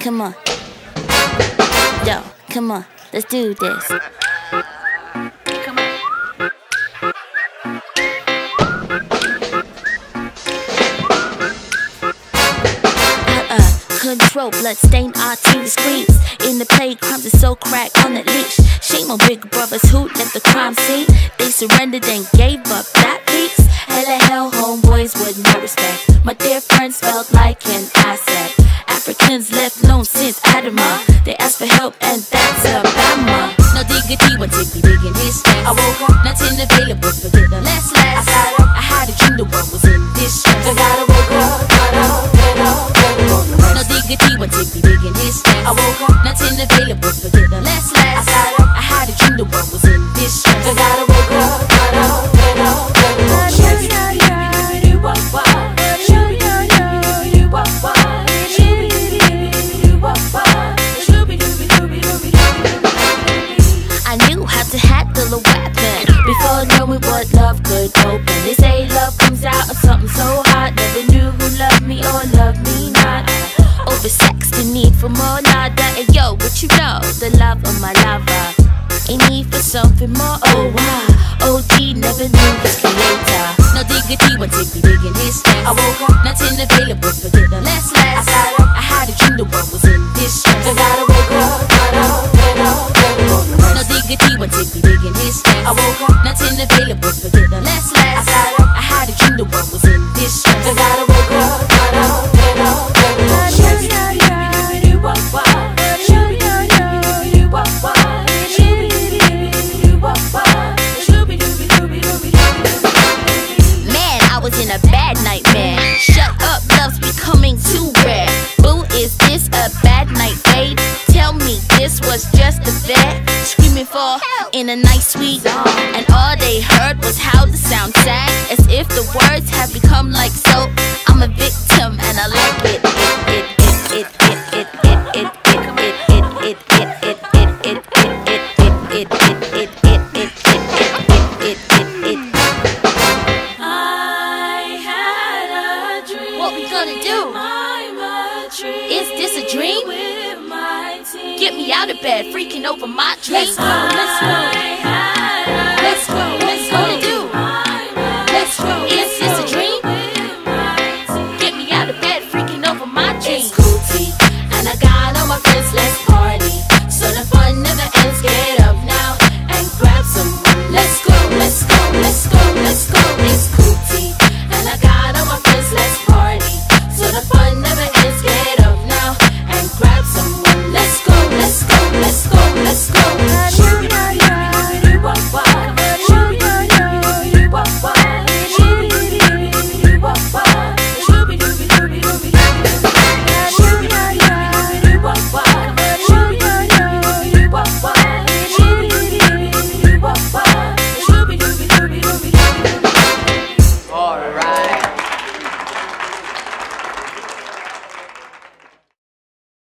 come on. Yo, come on, let's do this. Come on. Uh-uh, control, blood stain our TV screens. In the play, are so crack on that leash. Shame on big brothers who left the crime scene. They surrendered and gave up that peace. Hella hell, homeboys with no respect. My dear friends felt like an asset. Africans left for help and that's Alabama. No diggity when Tippy digging his chest. I woke up, nothing available, forget the less less. I got up, I had a dream the world was in distress. I gotta wake up, got up, get up, get up. No diggity when Tippy digging his chest. I woke up, nothing available, forget the less less. I got up, I had a dream the world was in distress. I gotta I to handle a weapon before knowing what love could open. They say love comes out of something so hot. Never knew who loved me or loved me not. Over sex, the need for more nada. And yo, what you know, the love of my lover. A need for something more. Oh wow, OG never knew his creator. No diggity when Tippy digging his chest. I woke up, nothing available, forget the less less. I got I had a dream the world was in distress. I gotta wake When Tippy digging his chest. I woke up, nothing available, forget the less in a nice sweet song. And all they heard was how the sound sang. As if the words had become like soap. I'm a victim and I like it. It, it, it, it, it, it, it, it, it? Is this a dream? Get me out of bed, freaking over my dreams. Let's go, let's go.